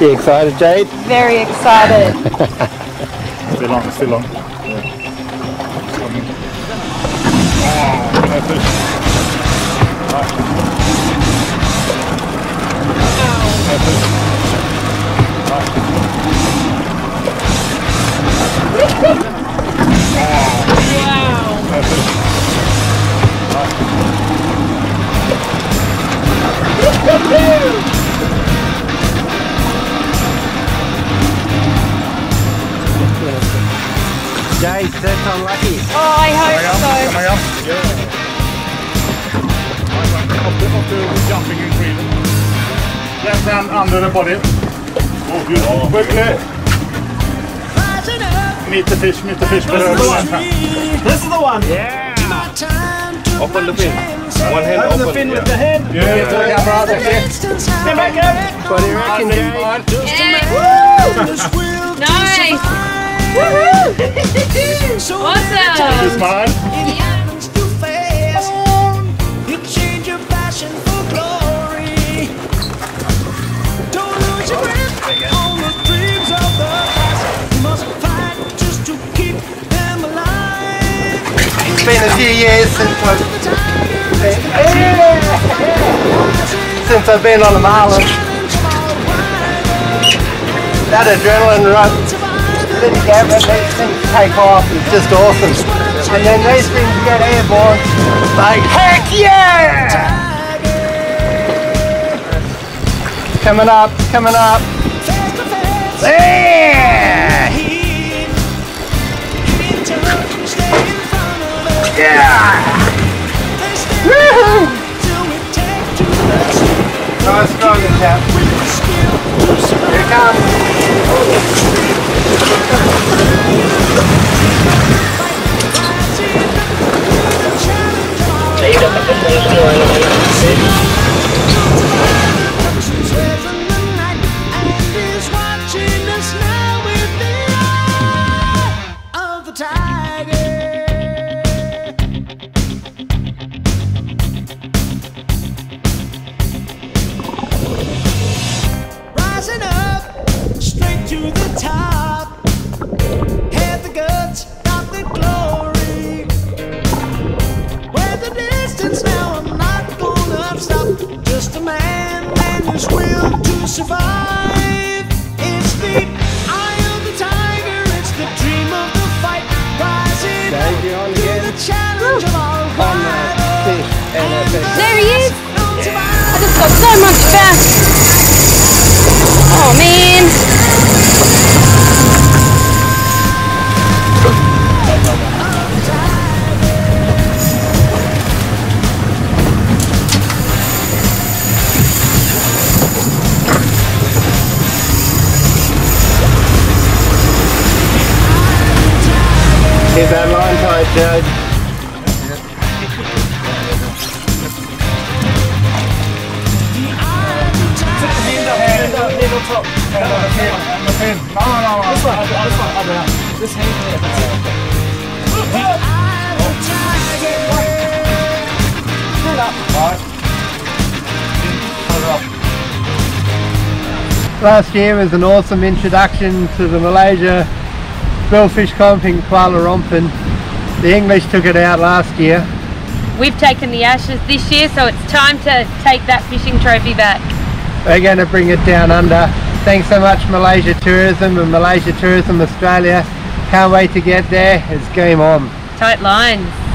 You excited, Jade? Very excited. Still on, still on. Yeah. Coming. No fish. Right. No wow. No that's unlucky. Oh, I hope so. Coming up. Yeah. Right, right. Up to, up to jumping and breathing. Left hand under the body. Oh, beautiful. Quickly. Meet the fish, meet the fish. This is the one. This is the one. Yeah. Open the fin. One hand Open open. the fin with the head. Yeah, Get to the camera. That's it. Stand back up. What do you reckon, Jade? Yeah. nice. Woohoo! This awesome. mine. It's been a few years since I've, since I've been on a marlin. That adrenaline rush, get it, these things take off, it's just awesome. And then these things get airborne, like heck yeah! Coming up, coming up. Yeah! Yeah! Survive. It's the eye of the tiger, it's the dream of the fight. Rising up to the challenge of our On the fish and the fish. There he is. I just got so much bass. Oh man. That line tight. Last year was an awesome introduction to the Malaysia Billfish Comp in Kuala Rompin. The English took it out last year. We've taken the ashes this year, so it's time to take that fishing trophy back. We're going to bring it down under. Thanks so much Malaysia Tourism and Malaysia Tourism Australia. Can't wait to get there. It's game on. Tight lines.